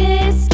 this